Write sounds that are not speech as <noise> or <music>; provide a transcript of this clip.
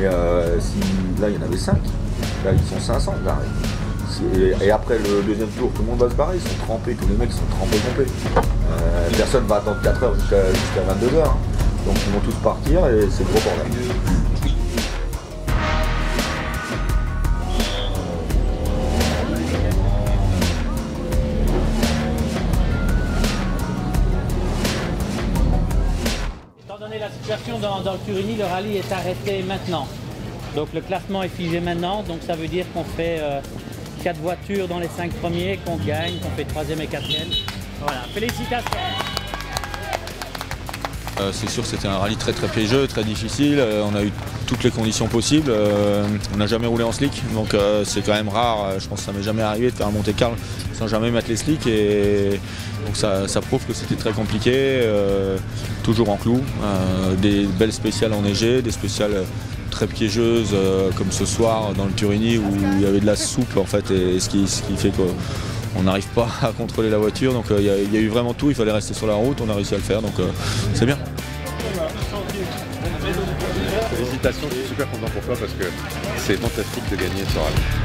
Mais euh, si, là, il y en avait 5. Là, ils sont 500 d'arrêt. Et après le deuxième tour, tout le monde va se barrer, ils sont trempés, tous les mecs sont trempés, trempés. Euh, personne va attendre 4 heures jusqu'à jusqu 22 heures. Hein. Donc ils vont tous partir et c'est le gros bordel. La situation dans, le Turini, le rallye est arrêté maintenant. Donc le classement est figé maintenant, donc ça veut dire qu'on fait 4 voitures dans les 5 premiers, qu'on gagne, qu'on fait 3 et 4 Voilà, félicitations. euh, c'est sûr c'était un rallye très très piégeux, très difficile. Euh, on a eu toutes les conditions possibles. Euh, on n'a jamais roulé en slick, donc c'est quand même rare. Je pense que ça m'est jamais arrivé de faire un Monte Carlo sans jamais mettre les slicks. Et donc ça, prouve que c'était très compliqué. toujours en clou. des belles spéciales enneigées, des spéciales très piégeuses comme ce soir dans le Turini où il y avait de la soupe en fait et ce qui fait que on n'arrive pas <laughs> à contrôler la voiture. Donc euh, il y, a eu vraiment tout, il fallait rester sur la route, on a réussi à le faire, donc euh, c'est bien. Félicitations, je suis super content pour toi parce que c'est fantastique de gagner ce rallye.